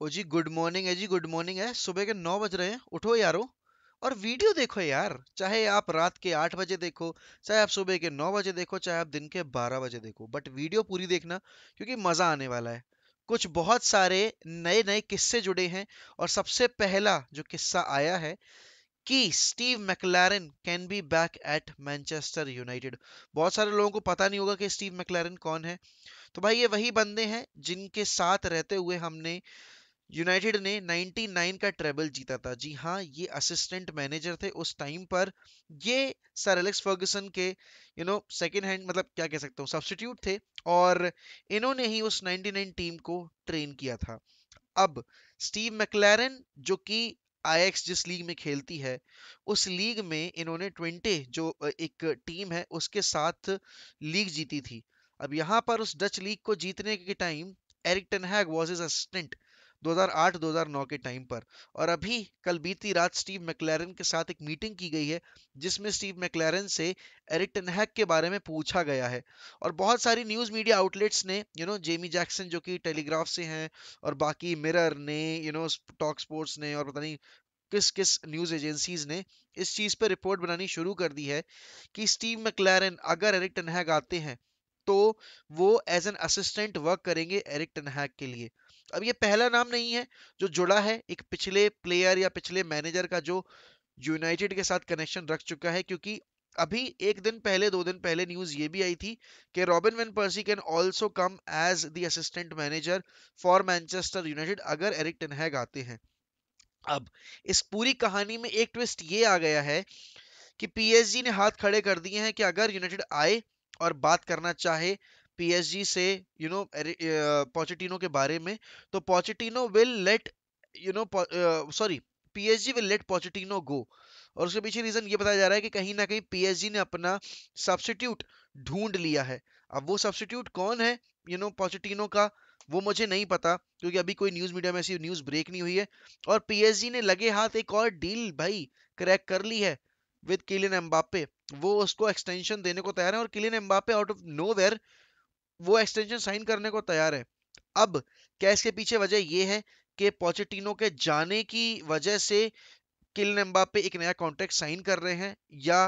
ओ जी good morning है जी good morning है। सुबह के नौ बज रहे हैं। उठो यारो। और वीडियो देखो यार। चाहे आप रात के आठ बजे देखो, चाहे आप सुबह के नौ बजे देखो, चाहे आप दिन के बारह बजे देखो। बट वीडियो पूरी देखना, क्योंकि मज़ा आने वाला है। कुछ बहुत सारे नए नए किस्से जुड़े हैं और सबसे पहला जो किस्सा आया है कि Steve McClaren can be back at Manchester United. बहुत सारे लोगों को पता नहीं होगा कि स्टीव मैकलैरन कौन है। तो भाई, ये वही बंदे हैं जिनके साथ रहते हुए हमने यूनाइटेड ने 99 का ट्रेबल जीता था। जी हाँ ये असिस्टेंट मैनेजर थे उस टाइम पर। ये सर एलेक्स फर्गुसन के, यू नो सेकंड हैंड मतलब क्या कह सकता हूँ सब्सटीट्यूट थे और इन्होंने ही उस 99 टीम को ट्रेन किया था। अब स्टीव मैकलैरन, जो कि आईएक्स जिस लीग में खेलती है, उस लीग में इन्होंने ट्वेंटी, जो एक टीम है, उसके साथ लीग जीती थी। अब यहाँ पर उस डच लीग को जीतने के time Erik ten Hag was his assistant 2008-2009 के टाइम पर। और अभी कल बीती रात स्टीव मैकलैरन के साथ एक मीटिंग की गई है, जिसमें स्टीव मैकलैरन से एरिक टेनहैग के बारे में पूछा गया है। और बहुत सारी न्यूज़ मीडिया आउटलेट्स ने, यू नो, जेमी जैक्सन जो कि टेलीग्राफ से हैं और बाकी मिरर ने, यू नो टॉक स्पोर्ट्स ने और पता नहीं किस किस न्यूज़ एजेंसीज ने इस चीज़ पर रिपोर्ट बनानी शुरू कर दी है कि स्टीव मैकलैरन अगर एरिक टेनहैग आते हैं तो वो एज एन असिस्टेंट वर्क करेंगे एरिक टेनहैग के लिए। अब ये पहला नाम नहीं है, जो जुड़ा है, एक पिछले प्लेयर या पिछले मैनेजर का जो यूनाइटेड के साथ कनेक्शन रख चुका है, क्योंकि अभी एक दिन पहले, दो दिन पहले न्यूज़ ये भी आई थी कि Robin van Persie can also come as the assistant manager for Manchester United अगर एरिक टेनहैग आते हैं। अब, इस पूरी कहानी में एक ट्विस्ट ये आ गया है कि पीएसजी ने हाथ खड़े कर दिए हैं कि अगर यूनाइटेड आए और बात करना चाहे पीएसजी से यू नो पोचेटिनो के बारे में तो Pochettino will let you know sorry PSG will let Pochettino go और उसके पीछे रीजन ये बताया जा रहा है कि कहीं ना कहीं पीएसजी ने अपना सब्सटीट्यूट ढूंढ लिया है। अब वो सब्सटीट्यूट कौन है? यू नो पोचेटिनो का, वो मुझे नहीं पता, क्योंकि अभी कोई न्यूज़ मीडिया में ऐसी न्यूज़ ब्रेक नहीं हुई है। और पीएसजी ने लगे हाथ एक और डील भाई क्रैक कर ली है विद किलियन एम्बापे वो उसको एक्सटेंशन देने को तैयार है और Kylian Mbappe out of no वो एक्सटेंशन साइन करने को तैयार है। अब क्या इसके पीछे वजह यह है कि पोचेटिनो के जाने की वजह से किल एम्बापे एक नया कॉन्ट्रैक्ट साइन कर रहे हैं या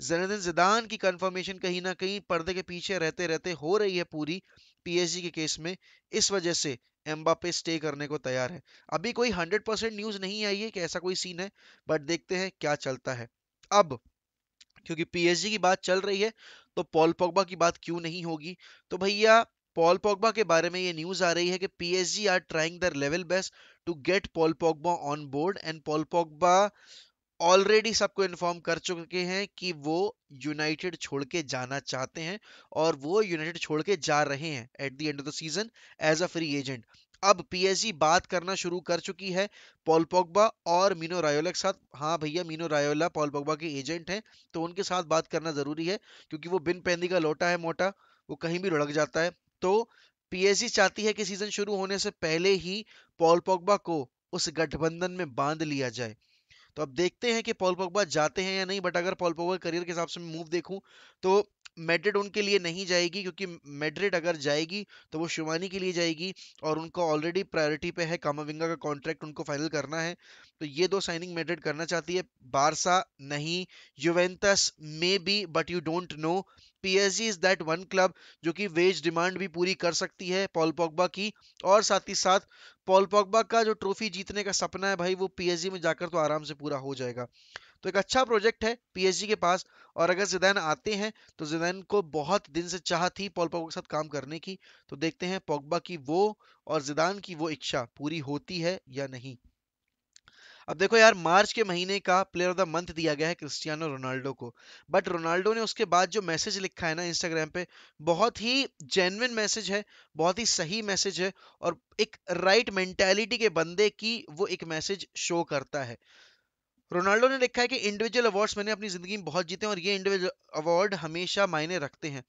जनेदिन जिदान की कंफर्मेशन कहीं ना कहीं पर्दे के पीछे रहते रहते हो रही है पूरी पीएसजी के केस में, इस वजह से एम्बापे स्टे करने को तैयार है। अभी कोई 100 परसेंट न्यूज़ नहीं आई है कि ऐसा कोई सीन है बट देखते हैं क्या चलता है। अब, क्योंकि पीएसजी की बात चल रही है तो पॉल पोगबा की बात क्यों नहीं होगी? तो भैया, पॉल पोगबा के बारे में ये न्यूज़ आ रही है कि PSG are trying their level best to get Paul Pogba on board and Paul Pogba already सबको इन्फॉर्म कर चुके हैं कि वो यूनाइटेड छोड़ के जाना चाहते हैं और वो यूनाइटेड छोड़ के जा रहे हैं at the end of the season as a free agent. अब पीएसजी बात करना शुरू कर चुकी है पॉल पोगबा और मीनो रायोला के साथ। हाँ भैया, मीनो रायोला, पॉल पोगबा के एजेंट हैं तो उनके साथ बात करना ज़रूरी है, क्योंकि वो बिन पेंदी का लोटा है मोटा, वो कहीं भी लुढ़क जाता है। तो पीएसजी चाहती है कि सीज़न शुरू होने से पहले ही पॉल पोगबा को उस गठबंधन में बाँध लिया जाए। तो अब देखते हैं कि पॉल पोगबा जाते हैं या नहीं, बट अगर पॉल पोगबा करियर के हिसाब से मूव देखूँ तो मेड्रिड उनके लिए नहीं जाएगी, क्योंकि मेड्रिड अगर जाएगी तो वो शिवानी के लिए जाएगी और उनको ऑलरेडी प्रायोरिटी पे है, कामाविंगा का कॉन्ट्रैक्ट उनको फाइनल करना है। तो ये दो साइनिंग मेड्रिड करना चाहती है। बारसा नहीं, Juventus may be but you don't know PSG is that one club जो कि वेज डिमांड भी पूरी कर सकती है पॉल पॉगबा की। और साथ ही साथ, पॉल पॉगबा का जो ट्रॉफी जीतने का सपना है भाई, वो पीएसजी में जाकर तो आराम से पूरा हो जाएगा। तो एक अच्छा प्रोजेक्ट है पीएसजी के पास, और अगर जिदैन आते हैं तो जिदैन को बहुत दिन से चाह थी पॉल पॉगबा के साथ काम करने की। तो देखते हैं पॉगबा की वो और जिदान की वो इच्छा पूरी होती है या नहीं। अब देखो यार, मार्च के महीने का प्लेयर ऑफ़ द मंथ दिया गया है क्रिस्टियानो रोनाल्डो को। बट रोनाल्डो ने उसके बाद जो मैसेज लिखा है ना इंस्टाग्राम पे, बहुत ही जेनविन मैसेज है, बहुत ही सही मैसेज है, और एक राइट right मेंटेलिटी के बंदे की वो एक मैसेज शो करता है। रोनाल्डो ने लिखा है कि इंडिविजुअल अवार्ड्स मैंने अपनी ज़िंदगी में बहुत जीते हैं और ये इंडिविजुअल अवार्ड हमेशा मायने रखते हैं।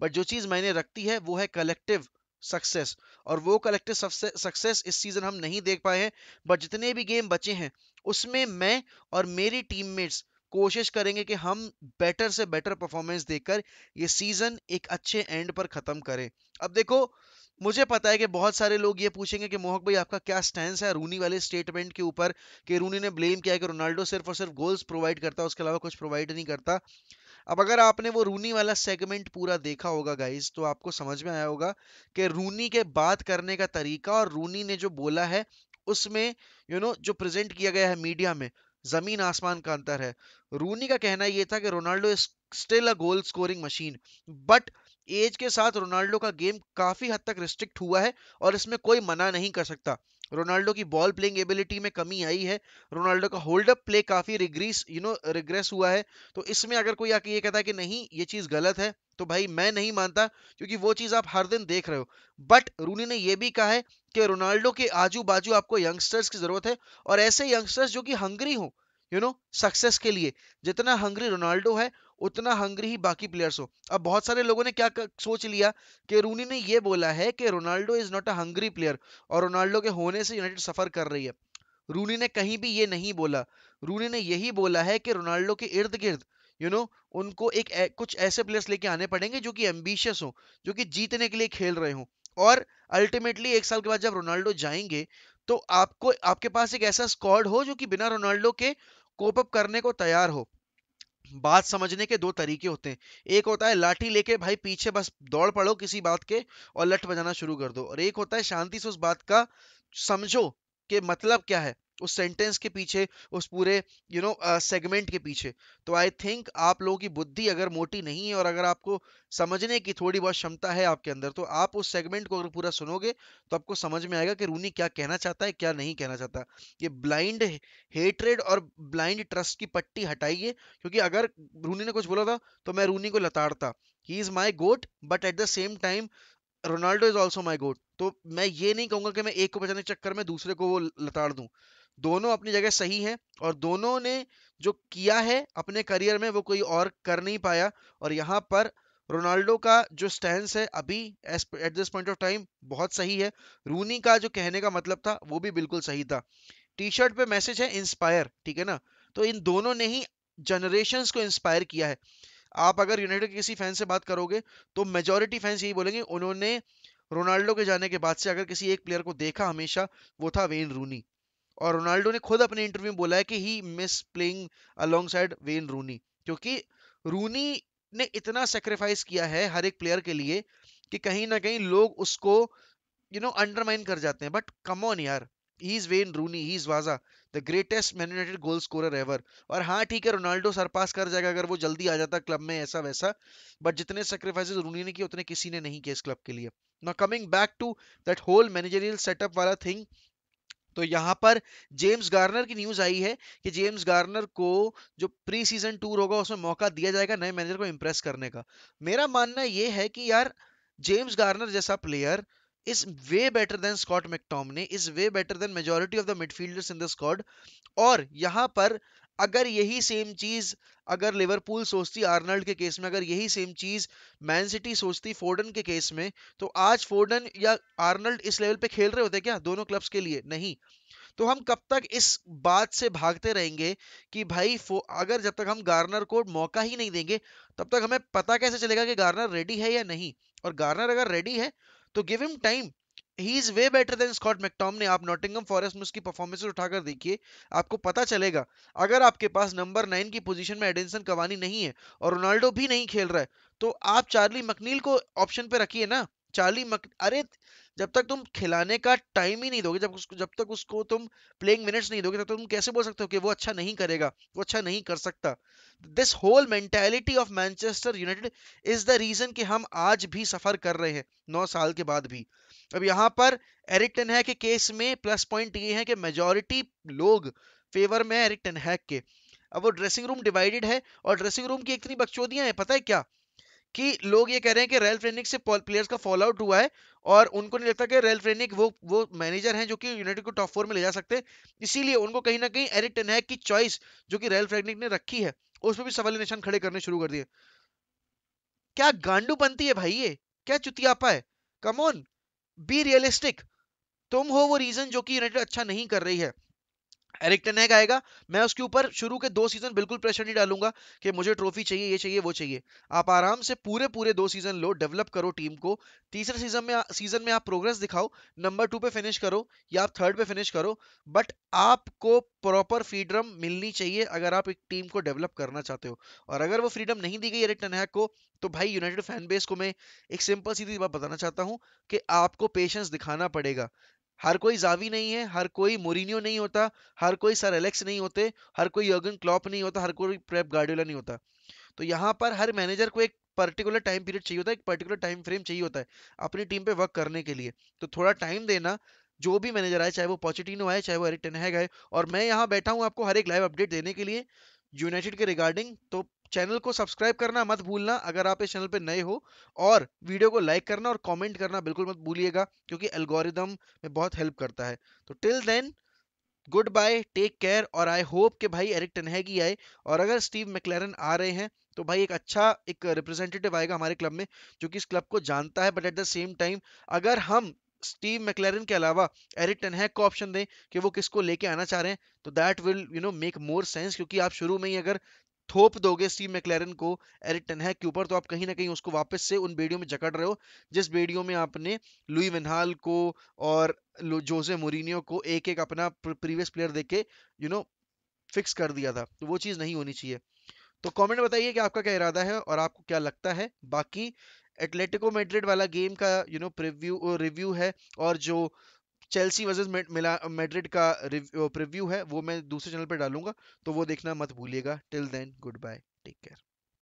बट जो चीज़ मायने रखती है, वो है कलेक्टिव सक्सेस और वो कलेक्टिव सक्सेस इस सीज़न हम नहीं देख पाए हैं बट जितने भी गेम बचे हैं, उसमें मैं और मेरी टीममेट्स कोशिश करेंगे कि हम बेटर से बेटर परफॉर्मेंस देकर ये सीज़न एक अच्छे एंड पर ख़त्म करें। अब देखो मुझे पता है कि बहुत सारे लोग ये पूछेंगे कि मोहक भाई आपका क्या स्टैंड है रूनी वाले स्टेटमेंट के ऊपर कि रूनी ने ब्लेम किया कि रोनाल्डो सिर्फ़ और सिर्फ़ गोल्स प्रोवाइड करता है उसके अलावा कुछ प्रोवाइड नहीं करता। अब अगर आपने वो रूनी वाला सेगमेंट पूरा देखा होगा गाइस तो आपको समझ में आया होगा कि रूनी के बात करने का तरीका और रूनी ने जो बोला है, उसमें यू नो जो प्रेजेंट किया गया है मीडिया में, ज़मीन आसमान का अंतर है। रूनी का कहना यह था कि Ronaldo is still a goal scoring machine but age के साथ रोनाल्डो का गेम काफ़ी हद तक रिस्ट्रिक्ट हुआ है और इसमें कोई मना नहीं कर सकता। रोनाल्डो की बॉल प्लेइंग एबिलिटी में कमी आई है। रोनाल्डो का होल्ड अप प्ले काफ़ी रिग्रेस, यू नो, रिग्रेस हुआ है। तो इसमें अगर कोई आके ये कहता है कि नहीं, ये चीज़ गलत है तो भाई मैं नहीं मानता, क्योंकि वो चीज़ आप हर दिन देख रहे हो। बट रूनी ने ये भी कहा है कि रोनाल्डो के आजू बाजू आपको यंगस्टर्स की ज़रूरत है और ऐसे यंगस्टर्स जो कि हंगरी हो, यू नो, सक्सेस के लिए, जितना हंगरी रोनाल्डो है उतना हंगरी ही बाकी प्लेयर्स हो। अब बहुत सारे लोगों ने क्या सोच लिया कि रूनी ने यह बोला है कि Ronaldo is not a hungry player और रोनाल्डो के होने से यूनाइटेड सफ़र कर रही है। रूनी ने कहीं भी ये नहीं बोला। रूनी ने यही बोला है कि रोनाल्डो के इर्द गिर्द यू नो उनको एक ए, कुछ ऐसे प्लेयर्स लेके आने पड़ेंगे जो कि एम्बिशियस हो जो कि जीतने के लिए खेल रहे हो। और अल्टीमेटली एक साल के बाद जब रोनाल्डो जाएँगे तो आपको आपके पास एक ऐसा स्क्वाड हो जो कि बिना रोनाल्डो के कोप अप करने को तैयार हो। बात समझने के दो तरीके होते हैं। एक होता है, लाठी लेके भाई पीछे बस दौड़ पड़ो किसी बात के और लठ बजाना शुरू कर दो। और एक होता है, शांति से उस बात का समझो कि मतलब क्या है। उस सेंटेंस के पीछे, उस पूरे यू नो सेगमेंट के पीछे। तो आई थिंक आप लोगों की बुद्धि अगर मोटी नहीं है और अगर आपको समझने की थोड़ी बहुत क्षमता है आपके अंदर तो आप उस सेगमेंट को अगर पूरा सुनोगे तो आपको समझ में आएगा कि रूनी क्या कहना चाहता है, क्या नहीं कहना चाहता। ये ब्लाइंड हेट्रेड और ब्लाइंड ट्रस्ट की पट्टी हटाइए, क्योंकि अगर रूनी ने कुछ बोला था तो मैं रूनी को लताड़ता। He is my GOAT but at the same time Ronaldo is also my GOAT तो मैं ये नहीं कहूँगा कि मैं एक को बचाने के चक्कर में दूसरे को वो लताड़ दूँ। दोनों अपनी जगह सही हैं और दोनों ने जो किया है अपने करियर में वो कोई और कर नहीं पाया और यहाँ पर रोनाल्डो का जो स्टैंड है अभी at this point of time बहुत सही है। रूनी का जो कहने का मतलब था वो भी बिल्कुल सही था। टी शर्ट पे मैसेज है इंस्पायर ठीक है ना? तो इन दोनों ने ही जनरेशन को इंस्पायर किया है। आप अगर यूनाइटेड के किसी फ़ैन से बात करोगे तो मेजोरिटी फैंस यही बोलेंगे, उन्होंने रोनाल्डो के जाने के बाद से अगर किसी एक प्लेयर को देखा हमेशा, वो था वेन रूनी और रोनाल्डो ने खुद अपने इंटरव्यू में बोला है कि he miss playing alongside Wayne Rooney क्योंकि रूनी ने इतना सेक्रीफाइस किया है हर एक प्लेयर के लिए कि कहीं ना कहीं लोग उसको यू नो अंडरमाइन कर जाते हैं। बट कम ऑन यार he is Wayne Rooney he is was a the greatest Man United goal scorer ever और हाँ ठीक है, रोनाल्डो सरपास कर जाएगा अगर वो जल्दी आ जाता क्लब में ऐसा वैसा बट जितने सेक्रीफाइसेस रूनी ने किए, उतने किसी ने नहीं किए इस क्लब के लिए। Now coming back to that whole managerial setup वाला थिंग तो यहाँ पर जेम्स गार्नर की न्यूज़ आई है कि जेम्स गार्नर को जो प्री सीज़न टूर होगा, उसमें मौका दिया जाएगा नए मैनेजर को इम्प्रेस करने का। मेरा मानना यह है कि यार जेम्स गार्नर जैसा player is way better than Scott McTominay is way better than majority of the midfielders in the squad और यहाँ पर अगर यही सेम चीज़ अगर लिवरपूल सोचती आर्नल्ड के केस में अगर यही सेम चीज़ मैन सिटी सोचती फोर्डन के केस में तो आज फोर्डन या आर्नल्ड इस लेवल पे खेल रहे होते क्या? दोनों क्लब्स के लिए? नहीं। तो हम कब तक इस बात से भागते रहेंगे कि भाई अगर जब तक हम गार्नर को मौका ही नहीं देंगे, तब तक हमें पता कैसे चलेगा कि गार्नर रेडी है या नहीं? और गार्नर अगर रेडी है तो give him time he is way better than Scott McTominay आप नॉटिंगम फॉरेस्ट में उसकी परफॉर्मेंस उठाकर देखिए, आपको पता चलेगा, अगर आपके पास नंबर नाइन की पोजीशन में एडिनसन कवानी नहीं है और रोनाल्डो भी नहीं खेल रहा है तो आप चार्ली मकनील को ऑप्शन पे रखिए ना। चार्ली मक, अरे, जब तक तुम खिलाने का टाइम ही नहीं दोगे, जब उसको, जब तक उसको तुम प्लेइंग मिनट्स नहीं दोगे, तब तक तुम कैसे बोल सकते हो कि वो अच्छा नहीं करेगा, वो अच्छा नहीं कर सकता? This whole mentality of Manchester United is the reason कि हम आज भी सफ़र कर रहे हैं, नौ साल के बाद भी। अब यहाँ पर एरिक टेनहैक के केस में प्लस पॉइंट ये है कि मेजोरिटी लोग फेवर में एरिक टेनहैक के। अब वो ड्रेसिंग रूम डिवाइडेड है और ड्रेसिंग रूम की इतनी बकचोदियाँ हैं, पता है क्या? कि लोग ये कह रहे हैं कि रेल फ्रेनिक से प्लेयर्स का फॉल आउट हुआ है और उनको नहीं लगता कि रेल फ्रेनिक वो वो मैनेजर हैं जो कि यूनाइटेड को टॉप फोर में ले जा सकते हैं। इसीलिए उनको कहीं ना कहीं एरिक टेनहैक की चॉइस जो कि रेल फ्रेनिक ने रखी है उस पर भी सवाल निशान खड़े करने शुरू कर दिए। क्या गांडूपंती है भाई ये? क्या चुतियापा है? कमोन बी रियलिस्टिक तुम हो वो रीजन जो कि यूनाइटेड अच्छा नहीं कर रही है। एरिक टेनहैग आएगा, मैं उसके ऊपर शुरू के दो सीज़न बिल्कुल प्रेशर नहीं डालूँगा कि मुझे ट्रॉफी चाहिए, ये चाहिए, वो चाहिए। आप आराम से पूरे पूरे दो सीज़न लो डेवलप करो टीम को। तीसरे सीज़न में सीज़न में आप प्रोग्रेस दिखाओ नंबर टू पे फिनिश करो, या आप थर्ड पे फिनिश करो बट आपको प्रॉपर फ्रीडम मिलनी चाहिए अगर आप एक टीम को डेवलप करना चाहते हो। और अगर वो फ्रीडम नहीं दी गई एरिक टेनहैग को तो भाई यूनाइटेड फ़ैन बेस को मैं एक सिंपल सीधी बात बताना चाहता हूँ कि आपको पेशेंस दिखाना पड़ेगा। हर कोई जावी नहीं है, हर कोई मोरिनियो नहीं होता, हर कोई सर एलेक्स नहीं होते, हर कोई यर्गन क्लॉप नहीं होता, हर कोई प्रेप गार्डियोला नहीं होता। तो यहाँ पर हर मैनेजर को एक पर्टिकुलर टाइम पीरियड चाहिए होता है, एक पर्टिकुलर टाइम फ्रेम चाहिए होता है अपनी टीम पे वर्क करने के लिए। तो थोड़ा टाइम देना, जो भी मैनेजर आए, चाहे वो पॉचिटिनो आए, चाहे वो एरिक टेनहैग आए, और मैं यहाँ बैठा हूँ आपको हर एक लाइव अपडेट देने के लिए। यूनाइटेड के रिगार्डिंग तो चैनल को सब्सक्राइब करना मत भूलना, अगर आप इस चैनल पे नए हो, और वीडियो को लाइक करना और कमेंट करना बिल्कुल मत भूलिएगा, क्योंकि एल्गोरिदम में बहुत हेल्प करता है। तो till then, good bye, take care, और आई होप कि भाई एरिक टनहैगी आए, और अगर स्टीव मैक्लेरन आ रहे हैं तो भाई एक अच्छा एक रिप्रेजेंटेटिव आएगा हमारे क्लब में, जो कि इस क्लब को जानता है, but at the same time, अगर हम स्टीव मैक्लेरन के अलावा एरिक टनहैक को ऑप्शन दें कि वो किसको लेके आना चाह रहे हैं तो that will you know make more sense क्योंकि आप शुरू में ही अगर थोप दोगे स्टीव मैक्लेरन को एरिक टनहैक के ऊपर तो आप कहीं ना कहीं उसको वापस से उन बेडियो में जकड़ रहे हो, जिस बेडियो में आपने लुई विनहाल को और जोजे मोरिनियो को एक एक अपना प्रीवियस प्लेयर देके यू नो फिक्स कर दिया था तो वो चीज़ नहीं होनी चाहिए। तो कमेंट बताइए कि आपका क्या इरादा है और आपको क्या लगता है? बाकी एटलेटिको मेड्रिड वाला गेम का यू नो प्रिव्यू रिव्यू है और जो चेल्सी वर्सेस मिला मेड्रिड का प्रिव्यू है, वो मैं दूसरे चैनल पर डालूँगा तो वो देखना मत भूलिएगा। Till then good bye take care